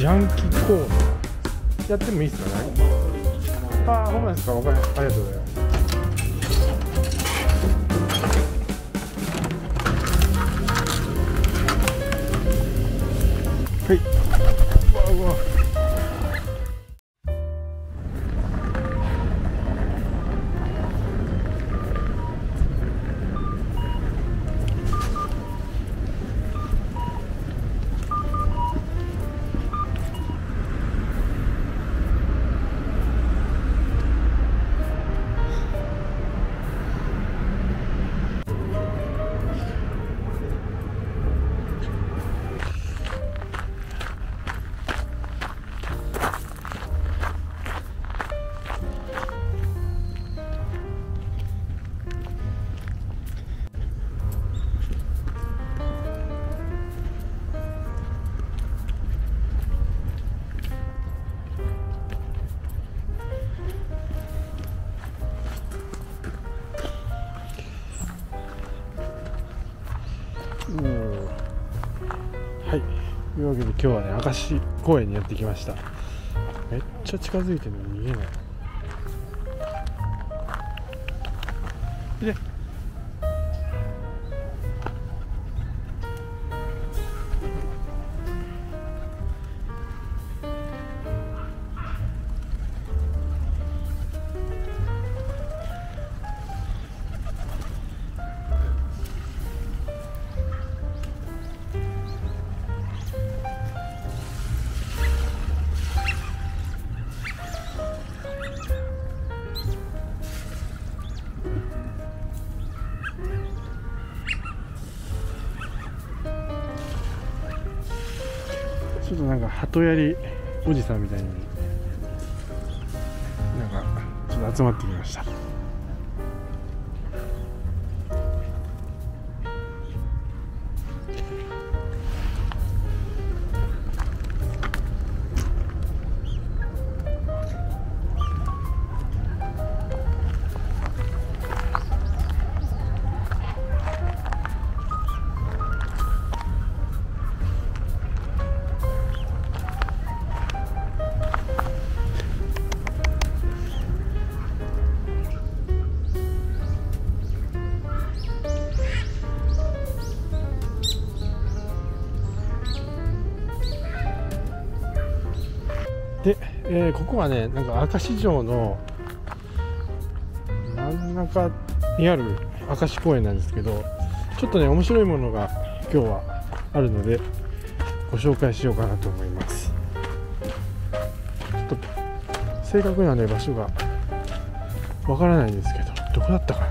ジャンキーコーナー。やってもいいですか？ねああほんまですか？わかりました。ありがとうございます。はい。いうわけで今日はね明石公園にやってきました。めっちゃ近づいてるのに逃げない。となんか鳩やりおじさんみたいになんかちょっと集まってきました。えーここはねなんか明石城の真ん中にある明石公園なんですけどちょっとね面白いものが今日はあるのでご紹介しようかなと思います。ちょっと正確なね場所がわからないんですけどどこだったかな？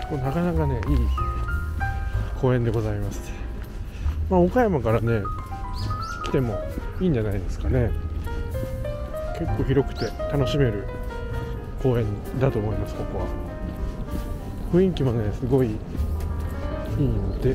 ここなかなかねいい公園でございます。まあ、岡山からね来てもいいんじゃないですかね。結構広くて楽しめる公園だと思いますここは。雰囲気もねすごいいいので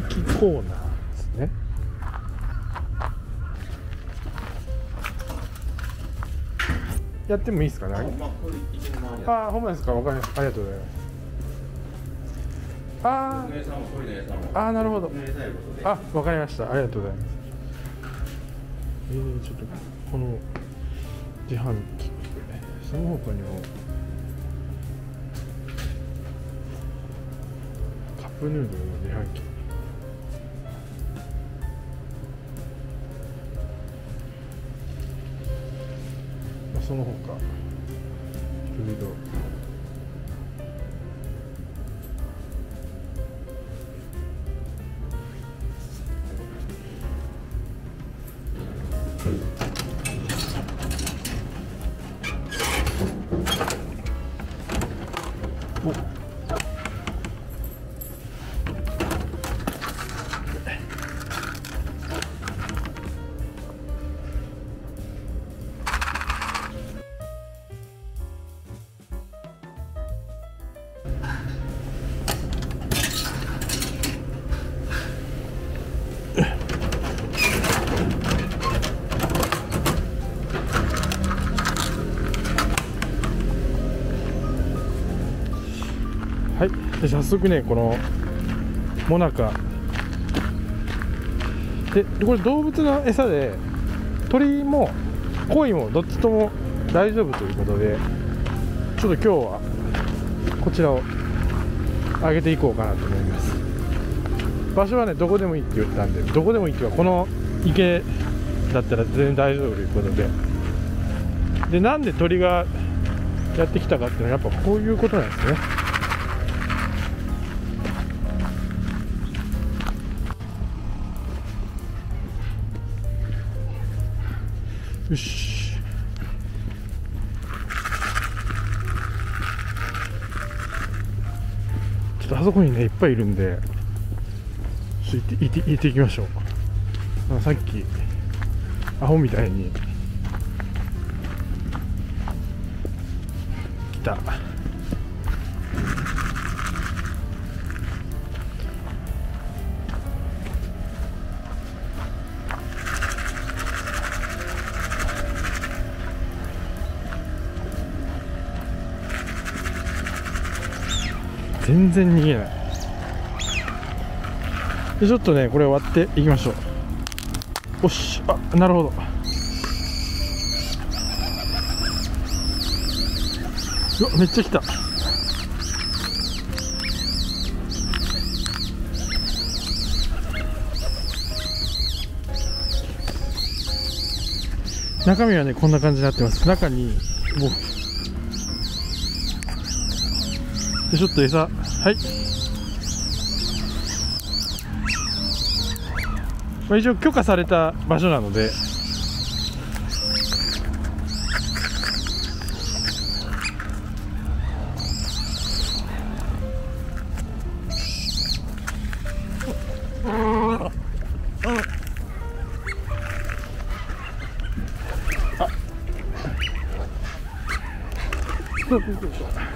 換気コーナーですね。やってもいいですかね？あ、ほんまですか？わかりました。ありがとうございます。ああなるほど。あわかりました。ありがとうございます。えー、ちょっとこの自販機その他にもカップヌードルの自販機。その他。フードお。はで早速ねこのモナカ。でこれ動物の餌で鳥も鯉もどっちとも大丈夫ということでちょっと今日はこちらを上げていこうかなと思います。場所はねどこでもいいって言ったんでどこでもいいっていうかこの池だったら全然大丈夫ということで。でなんで鳥がやってきたかっていうのはやっぱこういうことなんですね。よし。ちょっとあそこにねいっぱいいるんでちょっと行って行っていきましょう。さっきアホみたいに来た。全然逃げない。でちょっとねこれ割っていきましょう。おしあなるほど。うわめっちゃ来た。中身はねこんな感じになってます。中にもうでちょっと餌。はい、まあ、一応許可された場所なので。お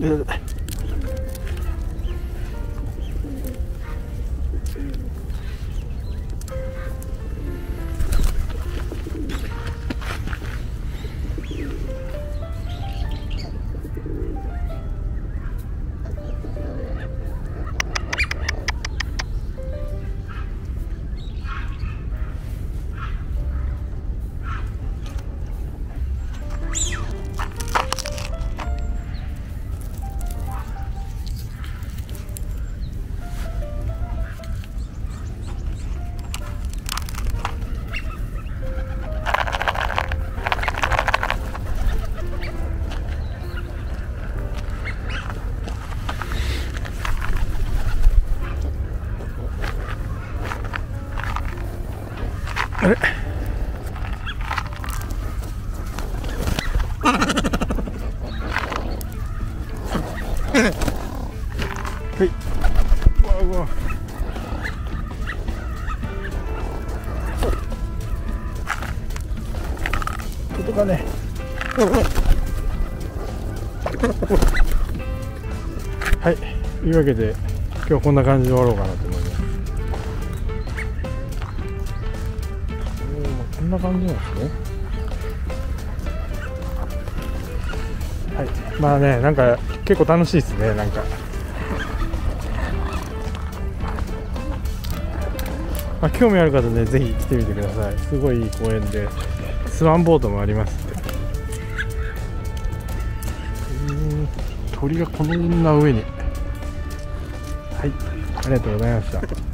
えいうわけで、今日はこんな感じで終わろうかなと思います。おーまあこんな感じなんですね。はい。まあね、なんか結構楽しいですね、なんか。まあ、興味ある方ね、ぜひ来てみてください。すごいいい公園で、スワンボートもありますんで。鳥がこんな上に。はい、ありがとうございました。